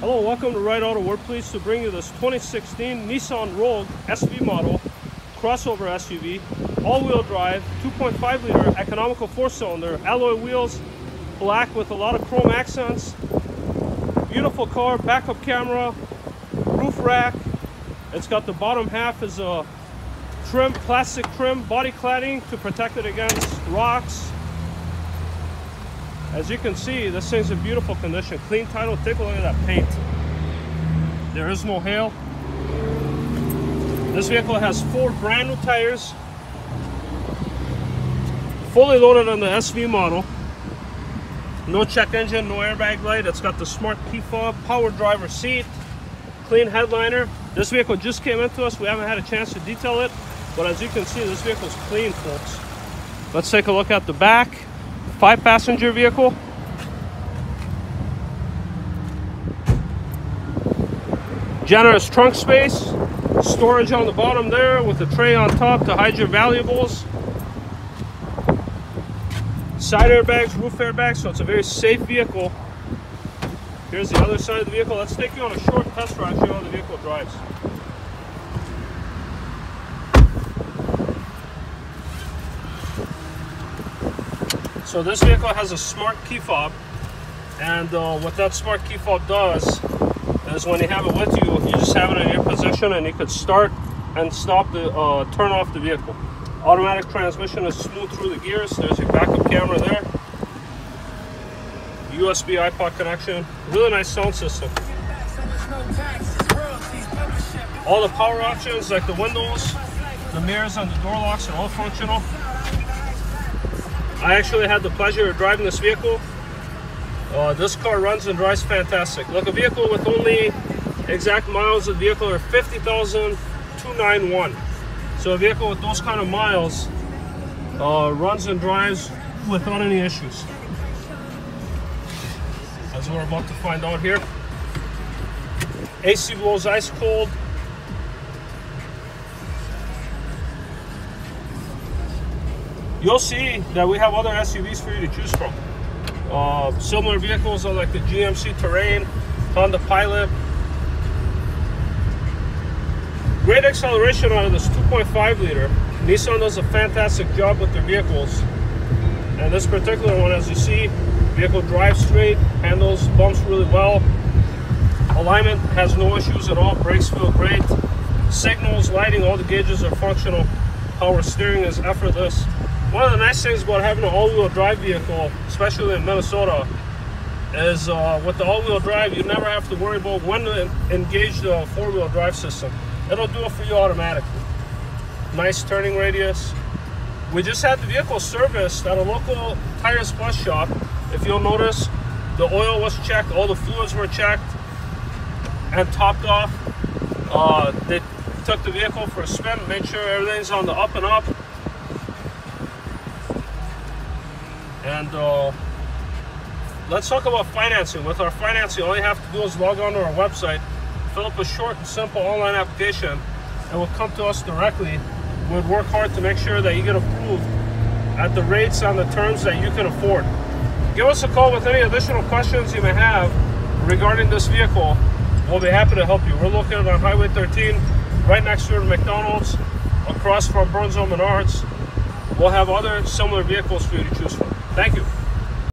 Hello, welcome to Ride Auto. We're pleased to bring you this 2016 Nissan Rogue SV model crossover SUV, all-wheel drive, 2.5 liter economical four-cylinder, alloy wheels, black with a lot of chrome accents. Beautiful car, backup camera, roof rack. It's got the bottom half is a trim, plastic trim, body cladding to protect it against rocks, as you can see, this thing's in beautiful condition. Clean title, take a look at that paint. There is no hail. This vehicle has four brand new tires. Fully loaded on the SV model. No check engine, no airbag light. It's got the smart key fob, power driver seat, clean headliner. This vehicle just came into us. We haven't had a chance to detail it, but as you can see, this vehicle's clean, folks. Let's take a look at the back five passenger vehicle. Generous trunk space, storage on the bottom there with a tray on top to hide your valuables. Side airbags, roof airbags, so it's a very safe vehicle. Here's the other side of the vehicle. Let's take you on a short test drive, show how the vehicle drives. So this vehicle has a smart key fob and uh, what that smart key fob does is when you have it with you, you just have it in your position and you could start and stop the, uh, turn off the vehicle. Automatic transmission is smooth through the gears. There's your backup camera there. USB iPod connection. Really nice sound system. All the power options like the windows, the mirrors and the door locks are all functional. I actually had the pleasure of driving this vehicle. Uh, this car runs and drives fantastic. Look, a vehicle with only exact miles of the vehicle are 50,291. So a vehicle with those kind of miles uh, runs and drives without any issues. As we're about to find out here. AC blows ice cold. You'll see that we have other SUVs for you to choose from. Uh, similar vehicles are like the GMC Terrain, Honda Pilot. Great acceleration out of this 2.5 liter. Nissan does a fantastic job with their vehicles. And this particular one, as you see, vehicle drives straight, handles bumps really well. Alignment has no issues at all, brakes feel great. Signals, lighting, all the gauges are functional. Power steering is effortless. One of the nice things about having an all-wheel drive vehicle, especially in Minnesota, is uh, with the all-wheel drive, you never have to worry about when to engage the four-wheel drive system. It'll do it for you automatically. Nice turning radius. We just had the vehicle serviced at a local Tires Plus shop. If you'll notice, the oil was checked, all the fluids were checked and topped off. Uh, they took the vehicle for a spin, made sure everything's on the up and up. And uh, let's talk about financing. With our financing, all you have to do is log on to our website, fill up a short and simple online application, and we'll come to us directly. We'll work hard to make sure that you get approved at the rates and the terms that you can afford. Give us a call with any additional questions you may have regarding this vehicle. We'll be happy to help you. We're located on Highway 13, right next to McDonald's, across from Burns Home and Arts. We'll have other similar vehicles for you to choose from. Thank you.